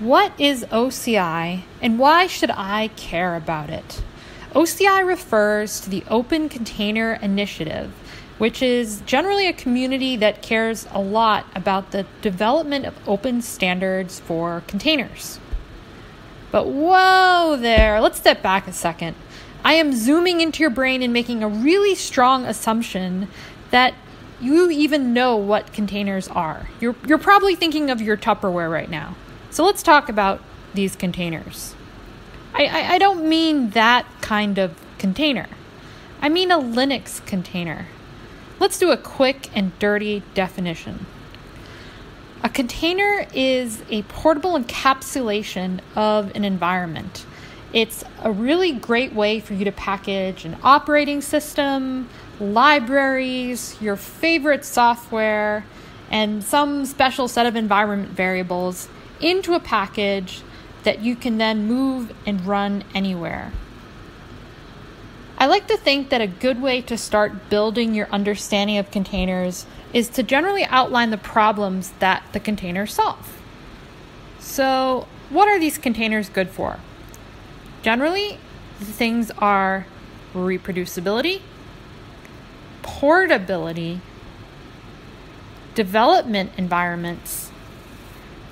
What is OCI and why should I care about it? OCI refers to the Open Container Initiative, which is generally a community that cares a lot about the development of open standards for containers. But whoa there, let's step back a second. I am zooming into your brain and making a really strong assumption that you even know what containers are. You're, you're probably thinking of your Tupperware right now. So let's talk about these containers. I, I, I don't mean that kind of container. I mean a Linux container. Let's do a quick and dirty definition. A container is a portable encapsulation of an environment. It's a really great way for you to package an operating system, libraries, your favorite software, and some special set of environment variables into a package that you can then move and run anywhere. I like to think that a good way to start building your understanding of containers is to generally outline the problems that the containers solve. So, what are these containers good for? Generally, the things are reproducibility, portability, development environments,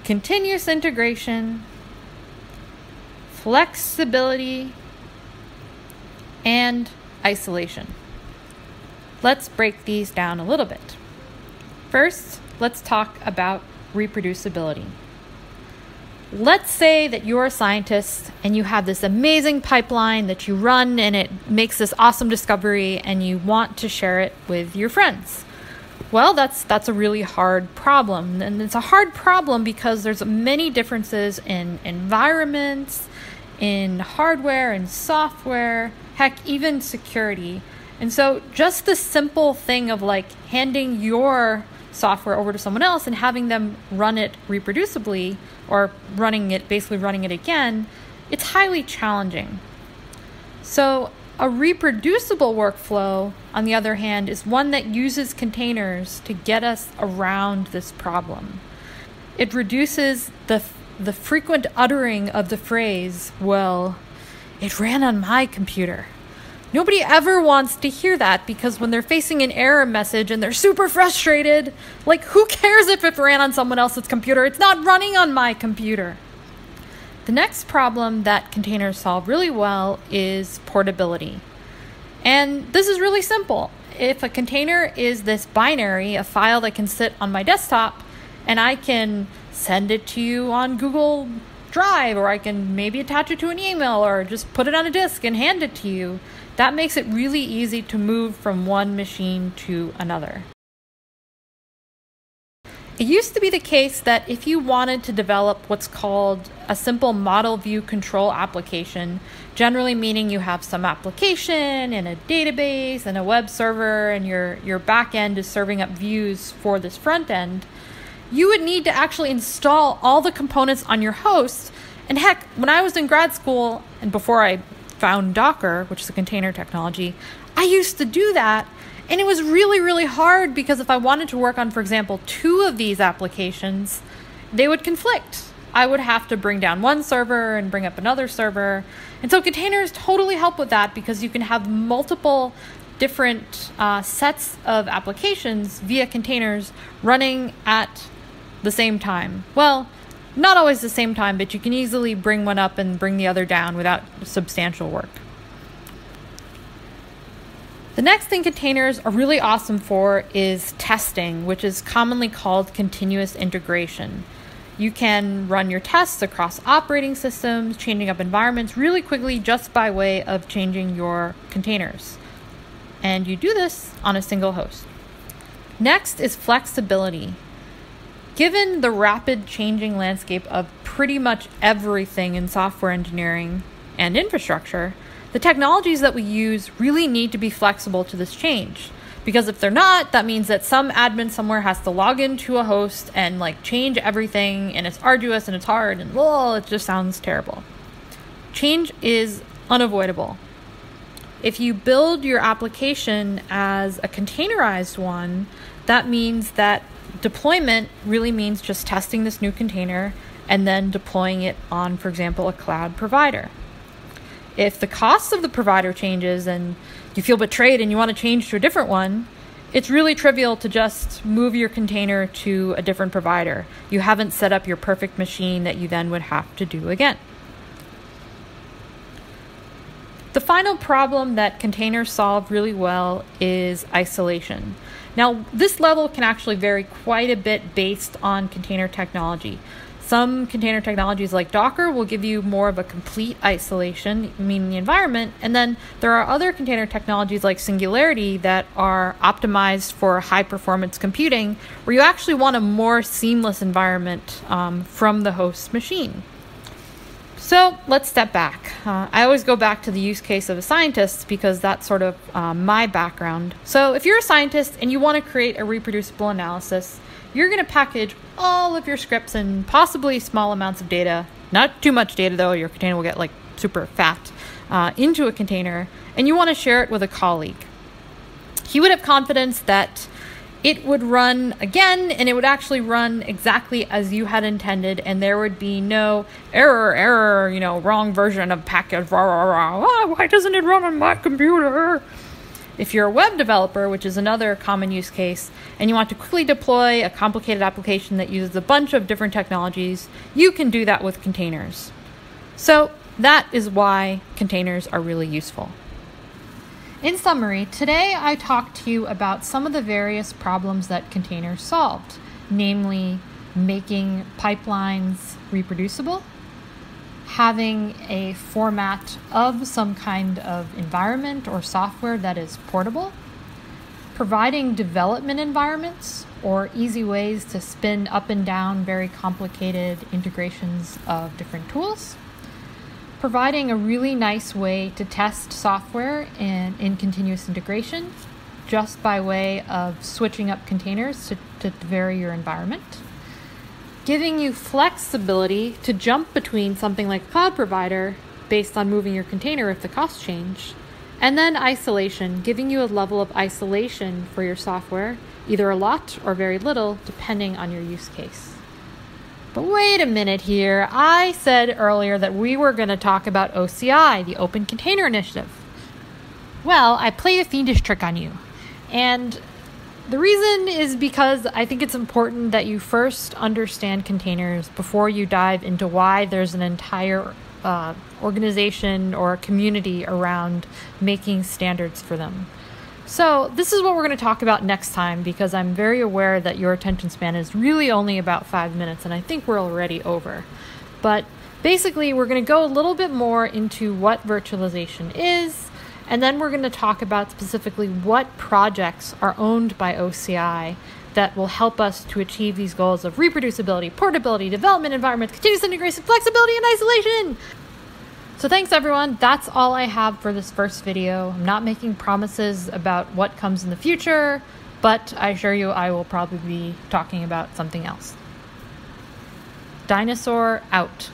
continuous integration, flexibility, and isolation. Let's break these down a little bit. First, let's talk about reproducibility. Let's say that you're a scientist and you have this amazing pipeline that you run and it makes this awesome discovery and you want to share it with your friends. Well, that's that's a really hard problem. And it's a hard problem because there's many differences in environments, in hardware and software, heck even security. And so just the simple thing of like handing your software over to someone else and having them run it reproducibly or running it basically running it again, it's highly challenging. So a reproducible workflow, on the other hand, is one that uses containers to get us around this problem. It reduces the, the frequent uttering of the phrase, well, it ran on my computer. Nobody ever wants to hear that because when they're facing an error message and they're super frustrated, like, who cares if it ran on someone else's computer? It's not running on my computer. The next problem that containers solve really well is portability. And this is really simple. If a container is this binary, a file that can sit on my desktop, and I can send it to you on Google Drive, or I can maybe attach it to an email, or just put it on a disk and hand it to you, that makes it really easy to move from one machine to another. It used to be the case that if you wanted to develop what's called a simple model view control application, generally meaning you have some application and a database and a web server and your, your back end is serving up views for this front end, you would need to actually install all the components on your host. And heck, when I was in grad school and before I found Docker, which is a container technology, I used to do that and it was really, really hard because if I wanted to work on, for example, two of these applications, they would conflict. I would have to bring down one server and bring up another server. And so containers totally help with that because you can have multiple different uh, sets of applications via containers running at the same time. Well, not always the same time, but you can easily bring one up and bring the other down without substantial work. The next thing containers are really awesome for is testing, which is commonly called continuous integration. You can run your tests across operating systems, changing up environments really quickly just by way of changing your containers. And you do this on a single host. Next is flexibility. Given the rapid changing landscape of pretty much everything in software engineering and infrastructure, the technologies that we use really need to be flexible to this change. Because if they're not, that means that some admin somewhere has to log into a host and like change everything, and it's arduous and it's hard, and well, it just sounds terrible. Change is unavoidable. If you build your application as a containerized one, that means that deployment really means just testing this new container and then deploying it on, for example, a cloud provider. If the cost of the provider changes and you feel betrayed and you want to change to a different one, it's really trivial to just move your container to a different provider. You haven't set up your perfect machine that you then would have to do again. The final problem that containers solve really well is isolation. Now, this level can actually vary quite a bit based on container technology. Some container technologies like Docker will give you more of a complete isolation, meaning the environment. And then there are other container technologies like Singularity that are optimized for high performance computing, where you actually want a more seamless environment um, from the host machine. So let's step back. Uh, I always go back to the use case of a scientist because that's sort of uh, my background. So if you're a scientist and you want to create a reproducible analysis, you're going to package all of your scripts and possibly small amounts of data, not too much data though, your container will get like super fat, uh, into a container, and you want to share it with a colleague. He would have confidence that it would run again and it would actually run exactly as you had intended and there would be no error error you know wrong version of package rah, rah, rah. Ah, why doesn't it run on my computer if you're a web developer, which is another common use case, and you want to quickly deploy a complicated application that uses a bunch of different technologies, you can do that with containers. So, that is why containers are really useful. In summary, today I talked to you about some of the various problems that containers solved, namely making pipelines reproducible having a format of some kind of environment or software that is portable, providing development environments or easy ways to spin up and down very complicated integrations of different tools, providing a really nice way to test software in, in continuous integration just by way of switching up containers to, to vary your environment giving you flexibility to jump between something like cloud provider based on moving your container if the costs change. And then isolation, giving you a level of isolation for your software, either a lot or very little, depending on your use case. But wait a minute here. I said earlier that we were going to talk about OCI, the Open Container Initiative. Well, I played a fiendish trick on you. And the reason is because I think it's important that you first understand containers before you dive into why there's an entire uh, organization or community around making standards for them. So, this is what we're going to talk about next time because I'm very aware that your attention span is really only about five minutes, and I think we're already over. But basically, we're going to go a little bit more into what virtualization is and then we're going to talk about specifically what projects are owned by OCI that will help us to achieve these goals of reproducibility, portability, development environments, continuous integration, flexibility, and isolation. So thanks everyone. That's all I have for this first video. I'm not making promises about what comes in the future, but I assure you I will probably be talking about something else. Dinosaur out.